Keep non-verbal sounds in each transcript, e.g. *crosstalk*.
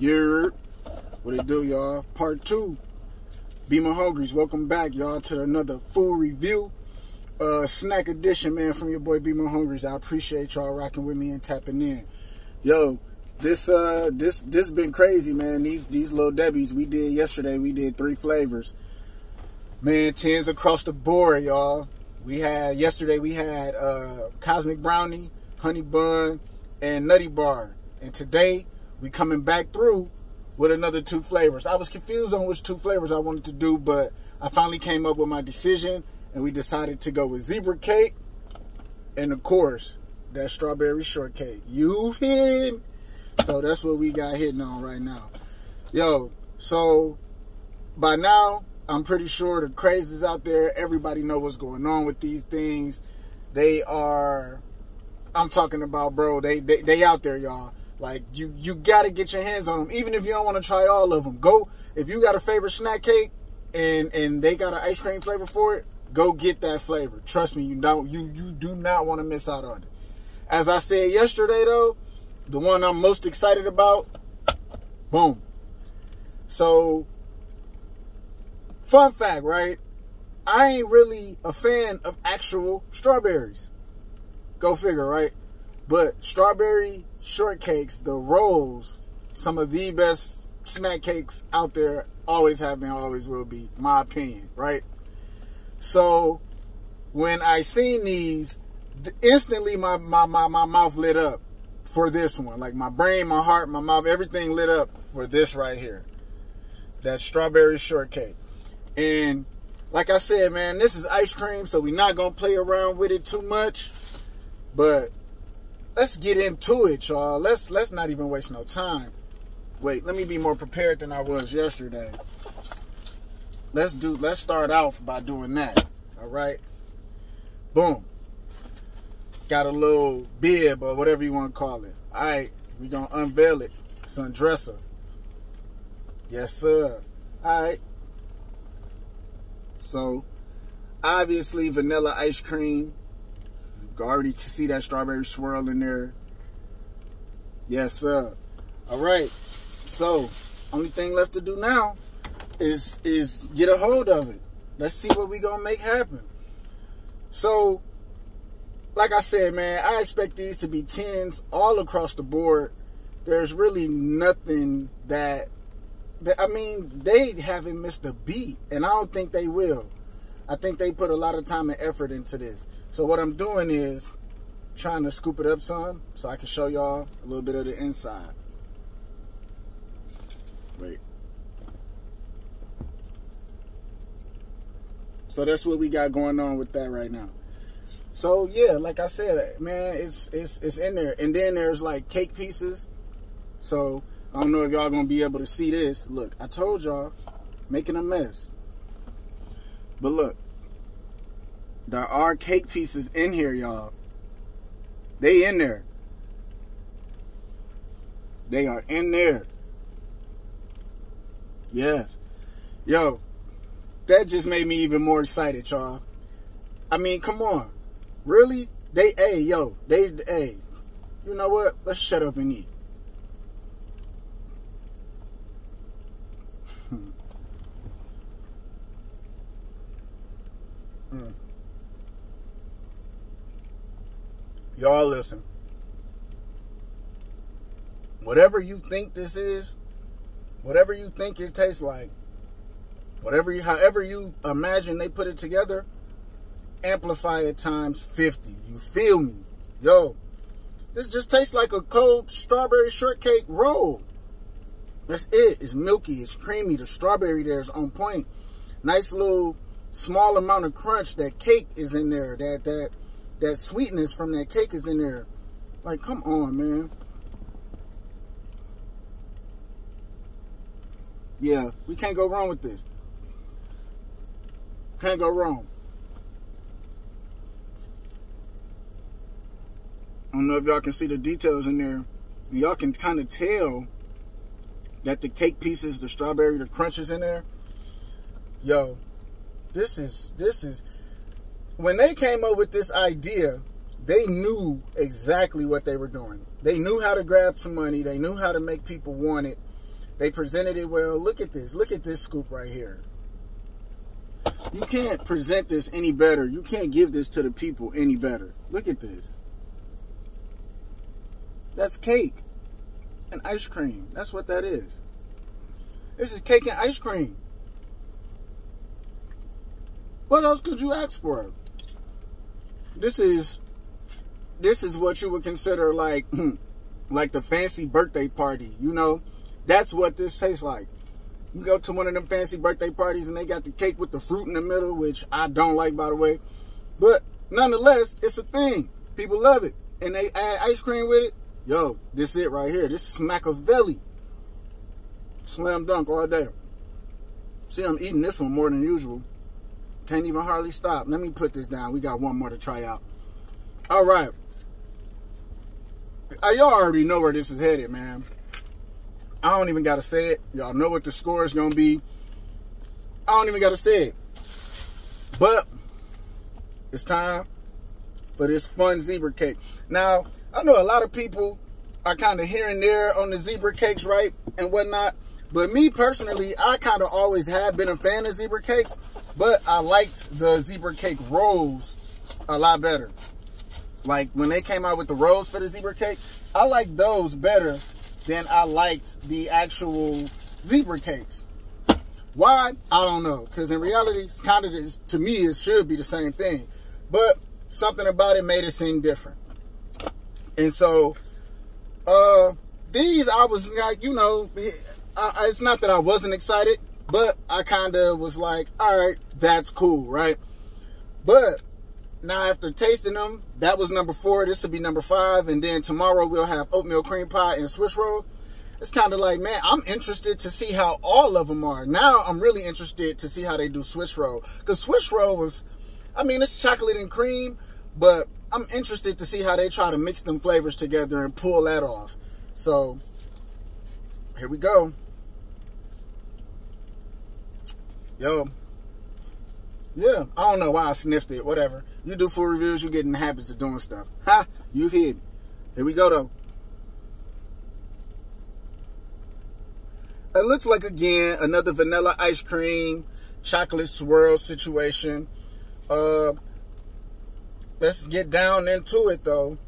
You're what it do, y'all? Part two. B MaHungries. Welcome back, y'all, to another full review. Uh snack edition, man, from your boy B MaHungries. I appreciate y'all rocking with me and tapping in. Yo, this uh this this been crazy, man. These these little Debbie's we did yesterday, we did three flavors. Man, tens across the board, y'all. We had yesterday we had uh cosmic brownie, honey bun, and nutty bar. And today we coming back through with another two flavors. I was confused on which two flavors I wanted to do, but I finally came up with my decision and we decided to go with zebra cake and of course that strawberry shortcake. You hit. So that's what we got hitting on right now. Yo, so by now I'm pretty sure the craze is out there. Everybody know what's going on with these things. They are I'm talking about, bro. They they, they out there, y'all. Like you, you gotta get your hands on them, even if you don't want to try all of them. Go if you got a favorite snack cake, and and they got an ice cream flavor for it. Go get that flavor. Trust me, you don't you you do not want to miss out on it. As I said yesterday, though, the one I'm most excited about, boom. So, fun fact, right? I ain't really a fan of actual strawberries. Go figure, right? But strawberry shortcakes, the rolls, some of the best snack cakes out there, always have been, always will be, my opinion, right? So when I seen these, instantly my, my, my, my mouth lit up for this one. Like my brain, my heart, my mouth, everything lit up for this right here. That strawberry shortcake. And like I said, man, this is ice cream, so we're not gonna play around with it too much. But let's get into it, y'all. Let's let's not even waste no time. Wait, let me be more prepared than I was yesterday. Let's do let's start off by doing that. All right. Boom. Got a little bib or whatever you want to call it. All right, we gonna unveil it. It's undresser. Yes, sir. All right. So, obviously, vanilla ice cream already see that strawberry swirl in there. Yes, sir. All right. So, only thing left to do now is is get a hold of it. Let's see what we gonna make happen. So, like I said, man, I expect these to be tens all across the board. There's really nothing that, that I mean, they haven't missed a beat, and I don't think they will. I think they put a lot of time and effort into this. So what I'm doing is trying to scoop it up some so I can show y'all a little bit of the inside. Wait. So that's what we got going on with that right now. So yeah, like I said, man, it's it's it's in there. And then there's like cake pieces. So I don't know if y'all gonna be able to see this. Look, I told y'all, making a mess. But look, there are cake pieces in here, y'all. They in there. They are in there. Yes. Yo, that just made me even more excited, y'all. I mean, come on. Really? They, hey, yo, they, hey, you know what? Let's shut up and eat. *laughs* Y'all listen. Whatever you think this is, whatever you think it tastes like, whatever you, however you imagine they put it together, amplify it times 50. You feel me? Yo, this just tastes like a cold strawberry shortcake roll. That's it. It's milky. It's creamy. The strawberry there is on point. Nice little small amount of crunch. That cake is in there. That that that sweetness from that cake is in there. Like, come on, man. Yeah, we can't go wrong with this. Can't go wrong. I don't know if y'all can see the details in there. Y'all can kind of tell that the cake pieces, the strawberry, the crunches in there. Yo, this is this is when they came up with this idea, they knew exactly what they were doing. They knew how to grab some money. They knew how to make people want it. They presented it well. Look at this. Look at this scoop right here. You can't present this any better. You can't give this to the people any better. Look at this. That's cake and ice cream. That's what that is. This is cake and ice cream. What else could you ask for? This is this is what you would consider like *clears throat* like the fancy birthday party, you know? That's what this tastes like. You go to one of them fancy birthday parties and they got the cake with the fruit in the middle, which I don't like, by the way. But nonetheless, it's a thing. People love it. And they add ice cream with it. Yo, this is it right here. This is Machiavelli. Slam dunk all day. See, I'm eating this one more than usual. Can't even hardly stop. Let me put this down. We got one more to try out. All right. Uh, y'all already know where this is headed, man. I don't even got to say it. Y'all know what the score is going to be. I don't even got to say it. But it's time for this fun zebra cake. Now, I know a lot of people are kind of here and there on the zebra cakes, right? And whatnot. But me personally, I kind of always have been a fan of zebra cakes. But I liked the zebra cake rolls a lot better. Like when they came out with the rolls for the zebra cake, I liked those better than I liked the actual zebra cakes. Why? I don't know. Because in reality, it's kind of to me, it should be the same thing. But something about it made it seem different. And so, uh, these I was like, you know, I, it's not that I wasn't excited, but I kind of was like, all right, that's cool, right? But now after tasting them, that was number four. This will be number five. And then tomorrow we'll have oatmeal cream pie and Swiss roll. It's kind of like, man, I'm interested to see how all of them are. Now I'm really interested to see how they do Swiss roll. Because Swiss roll was, I mean, it's chocolate and cream, but I'm interested to see how they try to mix them flavors together and pull that off. So, here we go. Yo. Yeah, I don't know why I sniffed it. Whatever. You do full reviews, you get in the habits of doing stuff. Ha! You've hid. Here we go, though. It looks like, again, another vanilla ice cream, chocolate swirl situation. Uh, let's get down into it, though,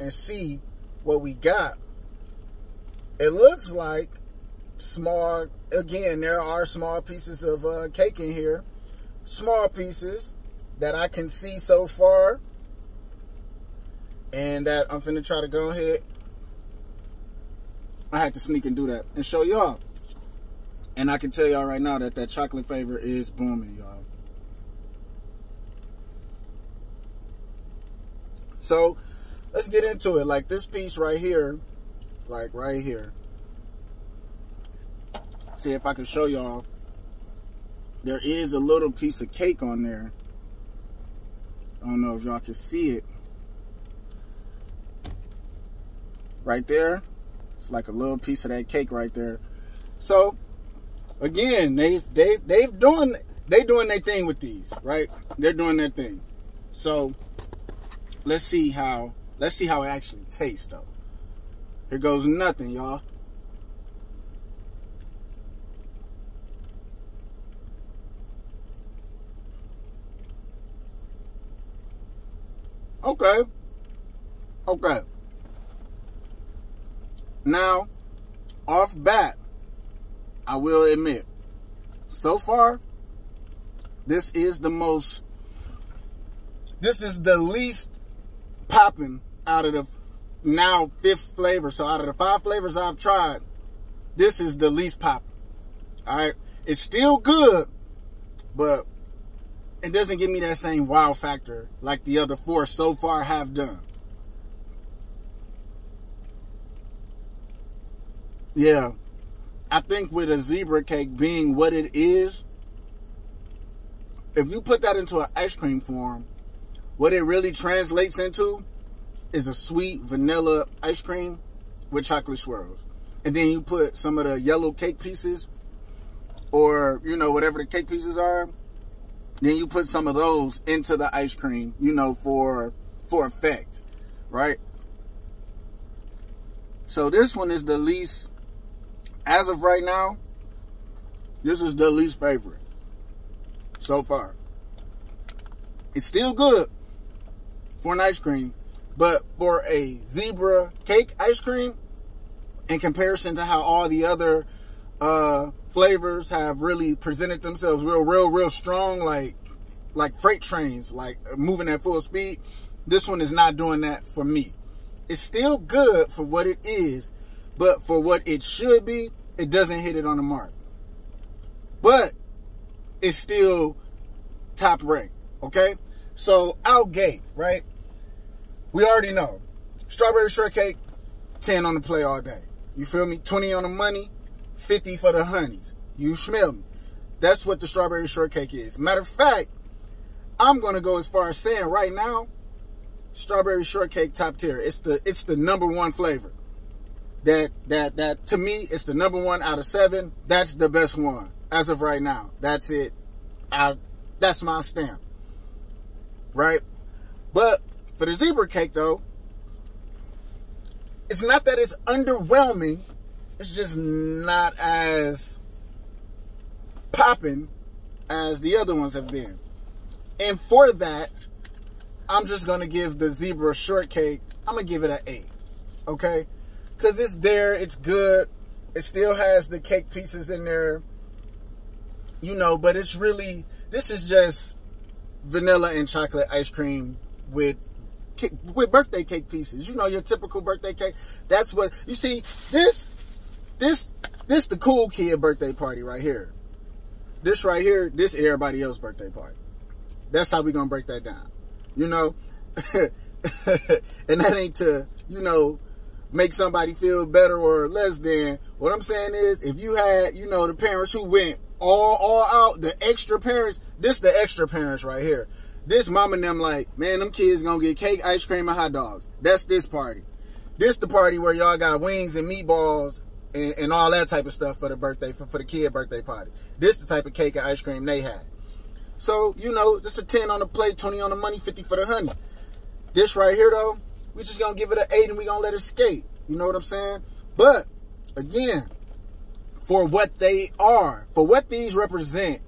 and see what we got. It looks like small, again, there are small pieces of uh, cake in here. Small pieces that I can see so far. And that I'm finna try to go ahead. I had to sneak and do that and show y'all. And I can tell y'all right now that that chocolate flavor is booming, y'all. So, let's get into it. Like this piece right here, like right here. See if I can show y'all. There is a little piece of cake on there. I don't know if y'all can see it. Right there. It's like a little piece of that cake right there. So, again, they've they've they've doing they doing their thing with these, right? They're doing their thing. So, let's see how let's see how it actually tastes though. Here goes nothing, y'all. Okay. Okay. Now, off bat, I will admit, so far, this is the most, this is the least popping out of the now fifth flavor. So out of the five flavors I've tried, this is the least popping. All right. It's still good, but it doesn't give me that same wow factor like the other four so far have done. Yeah. I think with a zebra cake being what it is, if you put that into an ice cream form, what it really translates into is a sweet vanilla ice cream with chocolate swirls. And then you put some of the yellow cake pieces or, you know, whatever the cake pieces are, then you put some of those into the ice cream, you know, for for effect, right? So this one is the least as of right now, this is the least favorite so far. It's still good for an ice cream, but for a zebra cake ice cream, in comparison to how all the other uh, flavors have really presented themselves real, real, real strong, like like freight trains, like moving at full speed. This one is not doing that for me. It's still good for what it is, but for what it should be, it doesn't hit it on the mark. But it's still top rank. Okay? So out gate, right? We already know. Strawberry shortcake, 10 on the play all day. You feel me? 20 on the money, 50 for the honeys. You smell me. That's what the strawberry shortcake is. Matter of fact, I'm gonna go as far as saying right now, strawberry shortcake top tier. It's the it's the number one flavor. That that that to me, it's the number one out of seven. That's the best one as of right now. That's it. I that's my stamp. Right? But for the zebra cake though, it's not that it's underwhelming. It's just not as popping as the other ones have been. And for that, I'm just gonna give the zebra shortcake. I'm gonna give it an eight. Okay, because it's there. It's good. It still has the cake pieces in there. You know, but it's really this is just vanilla and chocolate ice cream with with birthday cake pieces. You know, your typical birthday cake. That's what you see. This, this, this the cool kid birthday party right here. This right here, this everybody else birthday party. That's how we gonna break that down. You know, *laughs* and that ain't to you know make somebody feel better or less than. What I'm saying is, if you had you know the parents who went all all out, the extra parents, this the extra parents right here. This mom and them like, man, them kids gonna get cake, ice cream, and hot dogs. That's this party. This the party where y'all got wings and meatballs and, and all that type of stuff for the birthday, for, for the kid birthday party. This the type of cake and ice cream they had. So, you know, just a 10 on the plate, 20 on the money, 50 for the honey. This right here, though, we just gonna give it an 8 and we gonna let it skate. You know what I'm saying? But, again, for what they are, for what these represent,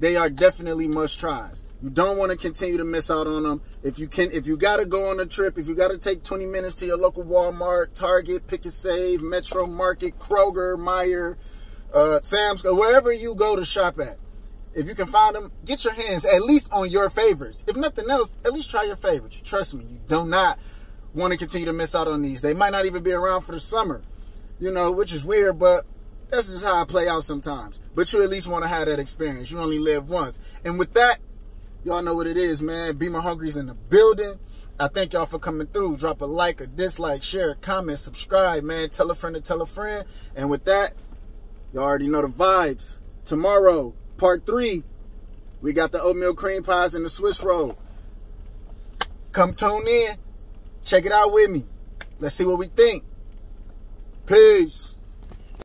they are definitely must tries. You don't want to continue to miss out on them. If you can, if you got to go on a trip, if you got to take 20 minutes to your local Walmart, Target, Pick and Save, Metro Market, Kroger, Meijer, uh, Sam's, wherever you go to shop at, if you can find them, get your hands at least on your favorites. If nothing else, at least try your favorites. Trust me, you do not want to continue to miss out on these. They might not even be around for the summer, you know, which is weird, but that's just how I play out sometimes. But you at least want to have that experience. You only live once. And with that, Y'all know what it is, man. B MaHungries in the building. I thank y'all for coming through. Drop a like, a dislike, share, comment, subscribe, man. Tell a friend to tell a friend. And with that, y'all already know the vibes. Tomorrow, part three, we got the oatmeal cream pies and the Swiss roll. Come tune in. Check it out with me. Let's see what we think. Peace.